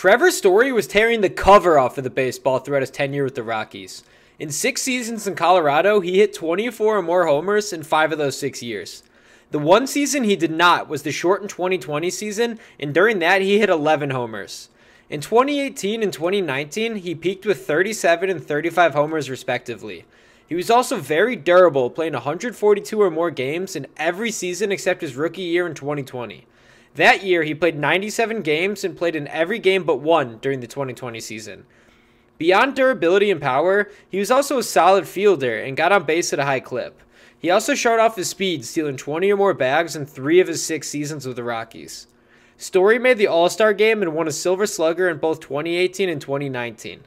Trevor Story was tearing the cover off of the baseball throughout his tenure with the Rockies. In six seasons in Colorado, he hit 24 or more homers in five of those six years. The one season he did not was the shortened 2020 season, and during that, he hit 11 homers. In 2018 and 2019, he peaked with 37 and 35 homers respectively. He was also very durable, playing 142 or more games in every season except his rookie year in 2020. That year, he played 97 games and played in every game but one during the 2020 season. Beyond durability and power, he was also a solid fielder and got on base at a high clip. He also showed off his speed, stealing 20 or more bags in three of his six seasons with the Rockies. Story made the All Star game and won a Silver Slugger in both 2018 and 2019.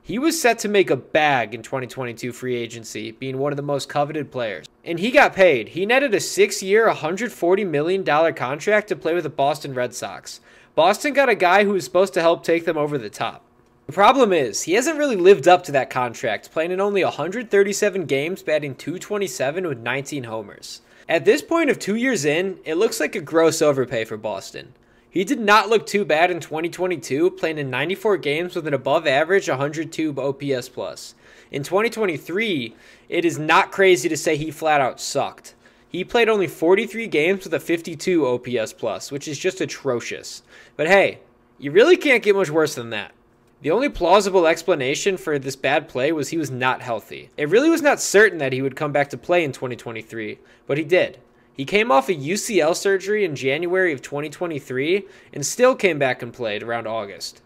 He was set to make a bag in 2022 free agency, being one of the most coveted players. And he got paid. He netted a six year, $140 million contract to play with the Boston Red Sox. Boston got a guy who was supposed to help take them over the top. The problem is, he hasn't really lived up to that contract, playing in only 137 games, batting 227 with 19 homers. At this point of two years in, it looks like a gross overpay for Boston. He did not look too bad in 2022, playing in 94 games with an above average 102 OPS plus. In 2023, it is not crazy to say he flat out sucked. He played only 43 games with a 52 OPS plus, which is just atrocious. But hey, you really can't get much worse than that. The only plausible explanation for this bad play was he was not healthy. It really was not certain that he would come back to play in 2023, but he did. He came off a UCL surgery in January of 2023 and still came back and played around August.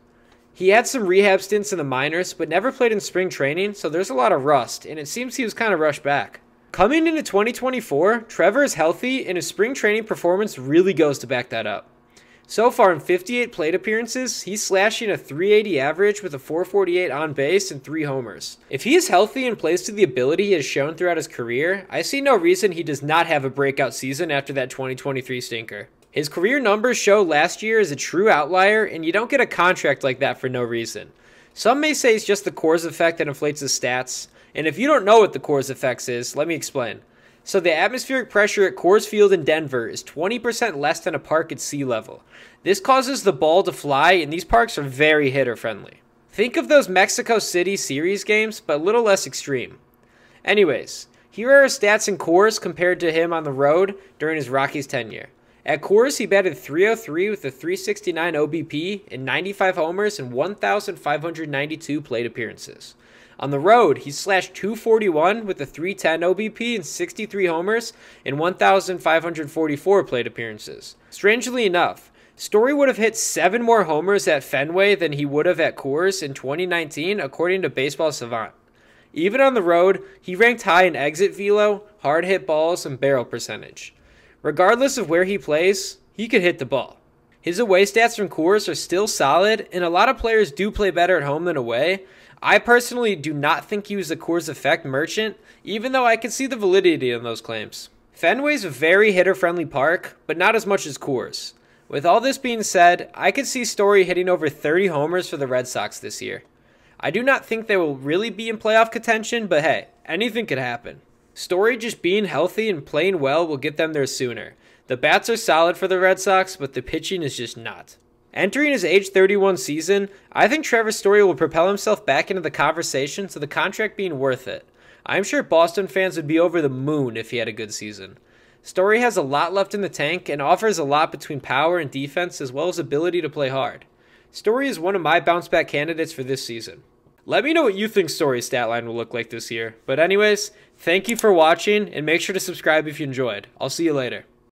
He had some rehab stints in the minors, but never played in spring training, so there's a lot of rust, and it seems he was kind of rushed back. Coming into 2024, Trevor is healthy, and his spring training performance really goes to back that up. So far in 58 plate appearances, he's slashing a 380 average with a 448 on base and three homers. If he is healthy and plays to the ability he has shown throughout his career, I see no reason he does not have a breakout season after that 2023 stinker. His career numbers show last year is a true outlier, and you don't get a contract like that for no reason. Some may say it's just the Coors effect that inflates his stats, and if you don't know what the Coors effect is, let me explain. So the atmospheric pressure at Coors Field in Denver is 20% less than a park at sea level. This causes the ball to fly, and these parks are very hitter friendly. Think of those Mexico City series games, but a little less extreme. Anyways, here are his stats in Coors compared to him on the road during his Rockies tenure. At Coors, he batted 303 with a 369 OBP and 95 homers and 1,592 plate appearances. On the road, he slashed 241 with a 310 OBP and 63 homers in 1,544 plate appearances. Strangely enough, Story would have hit seven more homers at Fenway than he would have at Coors in 2019, according to Baseball Savant. Even on the road, he ranked high in exit velo, hard hit balls, and barrel percentage. Regardless of where he plays, he could hit the ball. His away stats from Coors are still solid, and a lot of players do play better at home than away, I personally do not think he was a Coors Effect merchant, even though I can see the validity in those claims. Fenway's a very hitter friendly park, but not as much as Coors. With all this being said, I could see Story hitting over 30 homers for the Red Sox this year. I do not think they will really be in playoff contention, but hey, anything could happen. Story just being healthy and playing well will get them there sooner. The bats are solid for the Red Sox, but the pitching is just not. Entering his age 31 season, I think Trevor Story will propel himself back into the conversation to the contract being worth it. I'm sure Boston fans would be over the moon if he had a good season. Story has a lot left in the tank and offers a lot between power and defense as well as ability to play hard. Story is one of my bounce back candidates for this season. Let me know what you think Story's stat line will look like this year. But anyways, thank you for watching and make sure to subscribe if you enjoyed. I'll see you later.